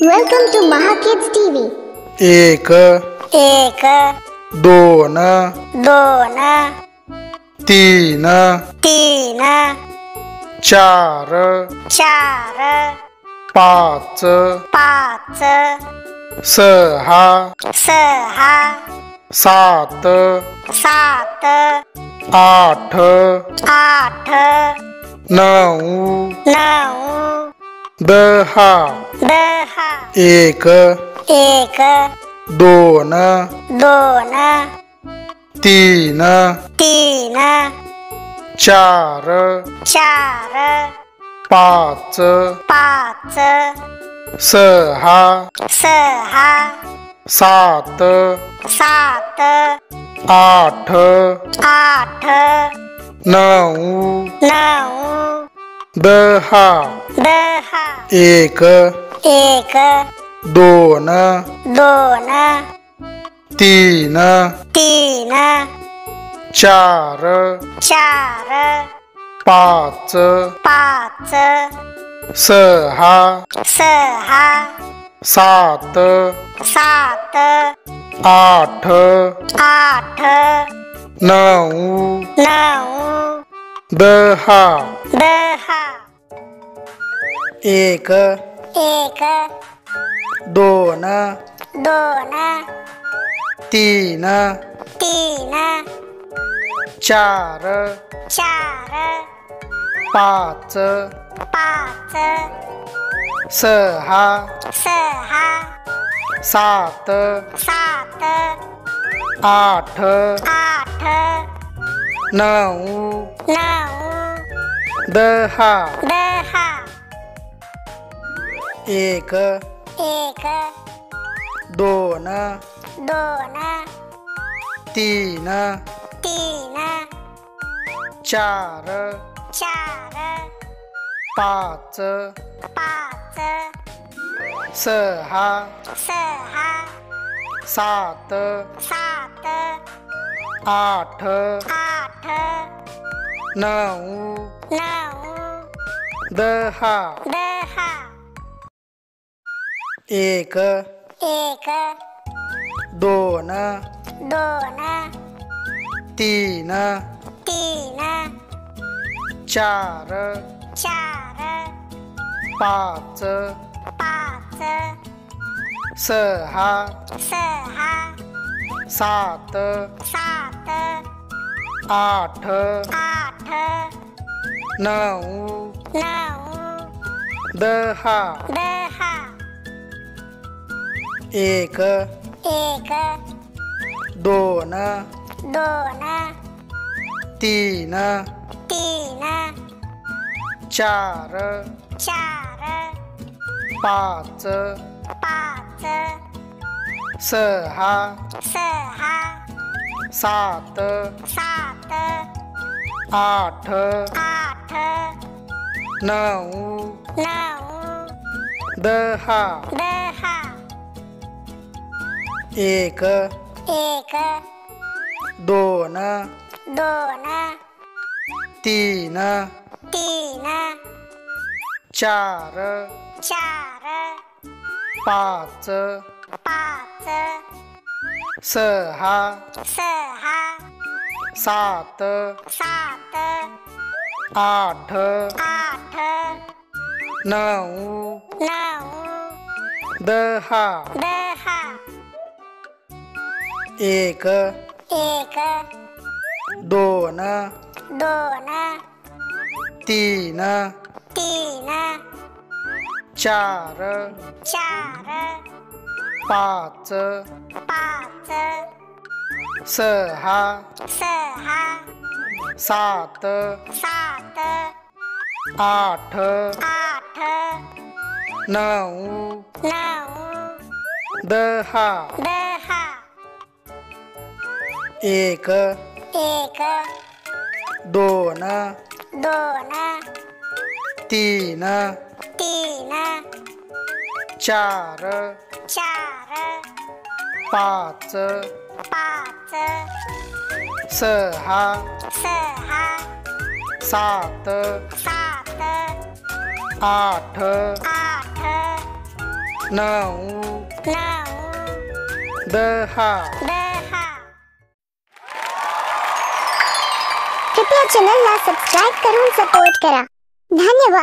Welcome to Mahakids TV. एक एक दोन दोन तीन तीन चार चार पाच पाच सहा सहा सात सात आठ आठ नऊ नऊ दहा दहा एक। एक। दोन। दोन। तीन। तीन। चार। चार। पाच। पाच। सहा। सहा। सात। सात। आठ। आठ। नऊ। नऊ। दहा दहा एक। एक। दोन। दोन। तीन। तीन। चार। चार। पाच। पाच। सहा। सहा। सात। सात। आठ। आठ। नऊ। नऊ। दहा। दहा। एक एक दोन दोन तीन तीन चार चार पाच पाच सहा सहा सात सात आठ आठ नऊ नऊ दहा दहा एक एक दोन दोन तीन तीन चार चार पाच पाच सहा सहा सात सात आठ आठ नऊ नऊ दहा दहा एक एक दोन दोन तीन तीन चार चार पाच पाच सहा सहा सात सात आठ आठ नऊ नऊ दहा दहा एक एक दोन दोन तीन तीन चार चार पाच पाच सहा सहा सात सात आठ आठ नऊ नऊ दहा दहा एक एक दोन दोन तीन तीन चार चार पाच पाच सहा सहा सात सात आठ आठ नऊ नऊ दहा दहा एक एक दोन दोन तीन तीन चार चार पाच पाच सहा सहा सात सात आठ आठ नऊ नऊ दहा दहा एक एक दोन दोन तीन तीन चार चार पाच पाच सहा सहा सात सात आठ आठ नऊ नऊ दहा कृपया चॅनलला सबस्क्राईब करून सपोर्ट करा. धन्यवाद.